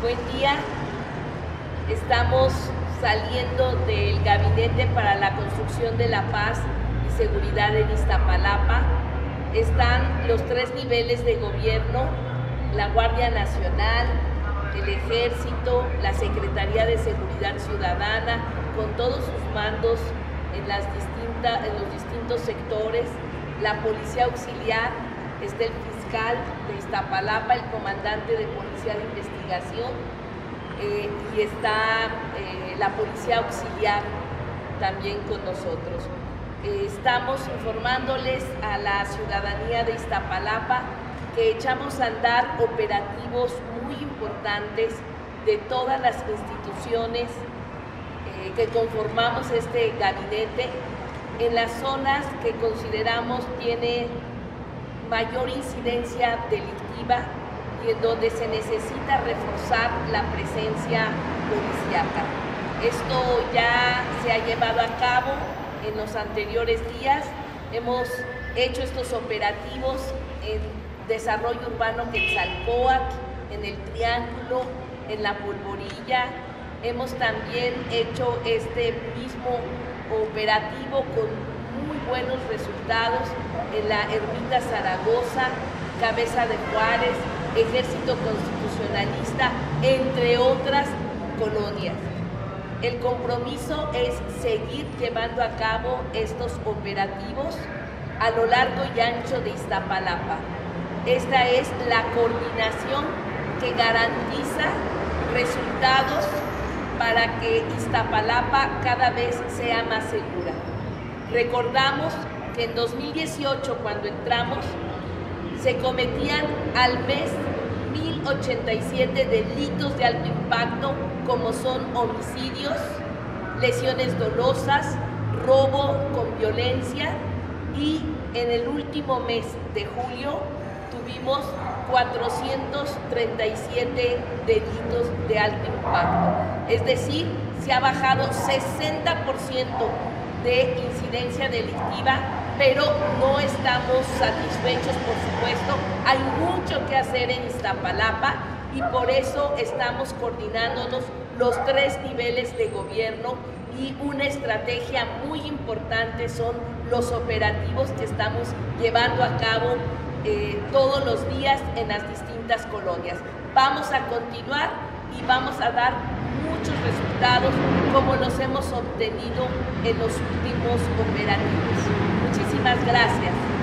Buen día. Estamos saliendo del Gabinete para la Construcción de la Paz y Seguridad en Iztapalapa. Están los tres niveles de gobierno, la Guardia Nacional, el Ejército, la Secretaría de Seguridad Ciudadana, con todos sus mandos en, en los distintos sectores, la Policía Auxiliar, está el fiscal de Iztapalapa, el comandante de Policía de Investigación, eh, y está eh, la Policía Auxiliar también con nosotros. Eh, estamos informándoles a la ciudadanía de Iztapalapa que echamos a andar operativos muy importantes de todas las instituciones que conformamos este gabinete en las zonas que consideramos tiene mayor incidencia delictiva y en donde se necesita reforzar la presencia policíaca. Esto ya se ha llevado a cabo en los anteriores días. Hemos hecho estos operativos en desarrollo urbano Quetzalcóatl, en el Triángulo, en la Polvorilla. Hemos también hecho este mismo operativo con buenos resultados en la Ermita Zaragoza, Cabeza de Juárez, Ejército Constitucionalista, entre otras colonias. El compromiso es seguir llevando a cabo estos operativos a lo largo y ancho de Iztapalapa. Esta es la coordinación que garantiza resultados para que Iztapalapa cada vez sea más segura. Recordamos que en 2018, cuando entramos, se cometían al mes 1087 delitos de alto impacto, como son homicidios, lesiones dolosas, robo con violencia y en el último mes de julio tuvimos 437 delitos de alto impacto. Es decir, se ha bajado 60% de incidencia delictiva, pero no estamos satisfechos, por supuesto. Hay mucho que hacer en Iztapalapa y por eso estamos coordinándonos los tres niveles de gobierno y una estrategia muy importante son los operativos que estamos llevando a cabo eh, todos los días en las distintas colonias. Vamos a continuar y vamos a dar muchos resultados como los hemos obtenido en los últimos operativos. Muchísimas gracias.